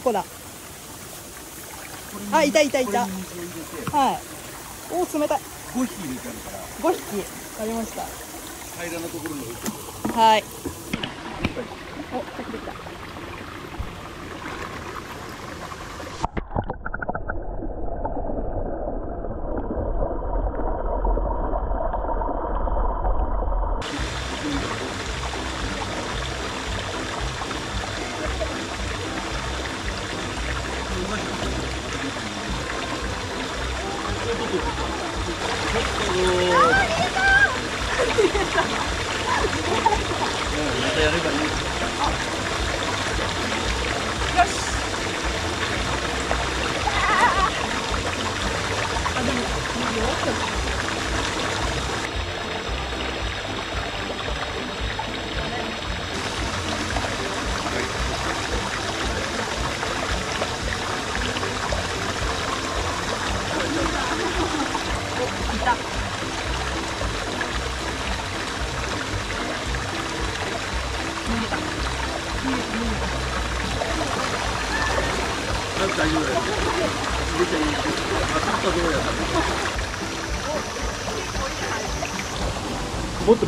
どこだあいたいたいた。はい。おお冷たい。5匹入れてあるから。5匹。ありました。平らなところに置いてはい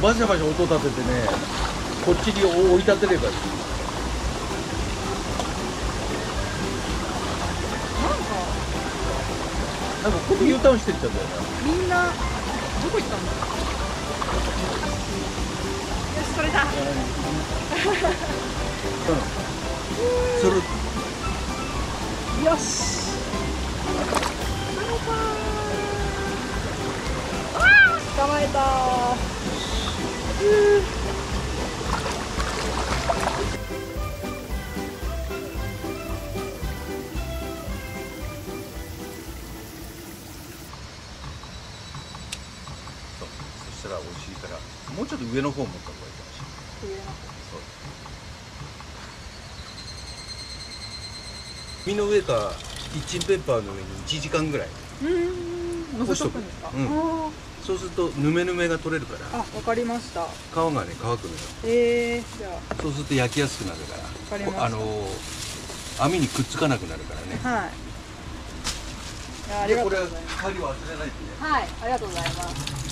バシャバシャ音立ててねこっちに追い立てればいい。なんかここ U ターンしてっちゃうんだよな。みんなどこ行ったんだよしそれだ。うん。それ。よし。捕まえたもうちょっと上の方持った方がいいかもしれない。そう。身の上かキッチンペーパーの上に1時間ぐらい。うん。乗せとくんですか、うん。あそうするとぬめぬめが取れるから。ーあわかりました。皮がね乾くのよ。えー、じゃそうすると焼きやすくなるから。かりました。こあのー網にくっつかなくなるからね。あはい。いやありがとうございますでこれ針忘れないでね。はいありがとうございます